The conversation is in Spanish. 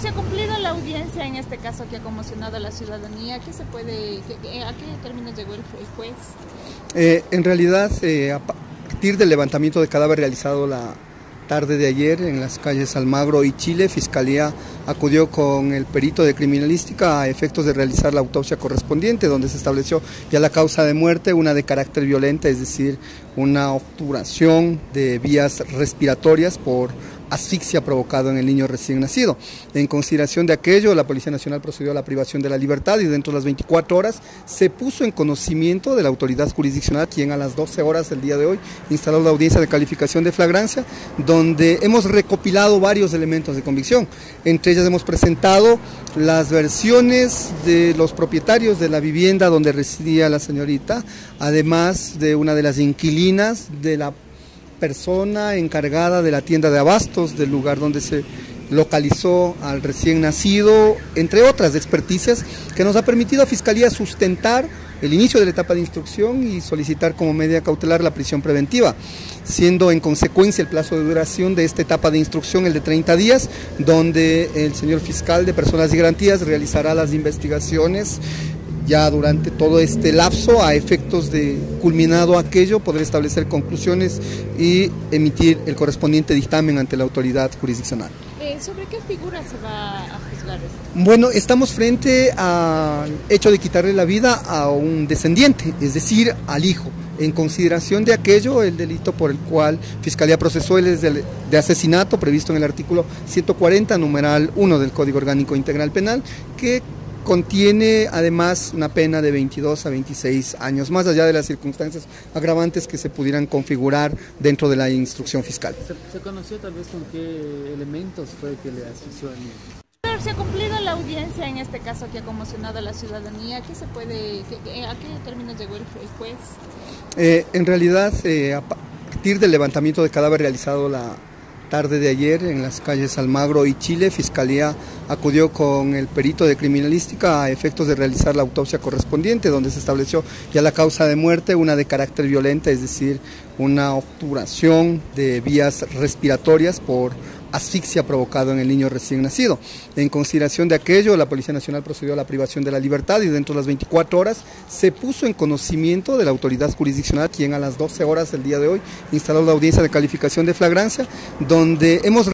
se ha cumplido la audiencia en este caso que ha conmocionado a la ciudadanía. ¿Qué se puede, ¿A qué términos llegó el, juez? Eh, en realidad, eh, a partir del levantamiento de cadáver realizado la tarde de ayer en las calles Almagro y Chile, Fiscalía acudió con el perito de criminalística a efectos de realizar la autopsia correspondiente, donde se estableció ya la causa de muerte, una de carácter violenta, es decir, una obturación de vías respiratorias por asfixia provocado en el niño recién nacido. En consideración de aquello, la Policía Nacional procedió a la privación de la libertad y dentro de las 24 horas se puso en conocimiento de la autoridad jurisdiccional, quien a las 12 horas del día de hoy instaló la audiencia de calificación de flagrancia, donde hemos recopilado varios elementos de convicción. Entre ellas hemos presentado las versiones de los propietarios de la vivienda donde residía la señorita, además de una de las inquilinas de la persona encargada de la tienda de abastos del lugar donde se localizó al recién nacido, entre otras experticias que nos ha permitido a Fiscalía sustentar el inicio de la etapa de instrucción y solicitar como medida cautelar la prisión preventiva, siendo en consecuencia el plazo de duración de esta etapa de instrucción el de 30 días, donde el señor fiscal de personas y garantías realizará las investigaciones ya durante todo este lapso a efectos de culminado aquello, poder establecer conclusiones y emitir el correspondiente dictamen ante la autoridad jurisdiccional. Eh, ¿Sobre qué figura se va a juzgar esto? Bueno, estamos frente al hecho de quitarle la vida a un descendiente, es decir, al hijo. En consideración de aquello, el delito por el cual Fiscalía procesó es de, de asesinato previsto en el artículo 140, numeral 1 del Código Orgánico Integral Penal, que contiene además una pena de 22 a 26 años, más allá de las circunstancias agravantes que se pudieran configurar dentro de la instrucción fiscal. ¿Se, conoció tal vez con qué elementos fue que le asistió al niño? ¿Se ha cumplido la audiencia en este caso que ha conmocionado a la ciudadanía? ¿Qué se puede, ¿A qué términos llegó el, juez? Eh, en realidad, eh, a partir del levantamiento de cadáver realizado la tarde de ayer en las calles Almagro y Chile, Fiscalía acudió con el perito de criminalística a efectos de realizar la autopsia correspondiente, donde se estableció ya la causa de muerte, una de carácter violenta, es decir, una obturación de vías respiratorias por asfixia provocado en el niño recién nacido. En consideración de aquello, la Policía Nacional procedió a la privación de la libertad y dentro de las 24 horas se puso en conocimiento de la autoridad jurisdiccional, quien a las 12 horas del día de hoy instaló la audiencia de calificación de flagrancia, donde hemos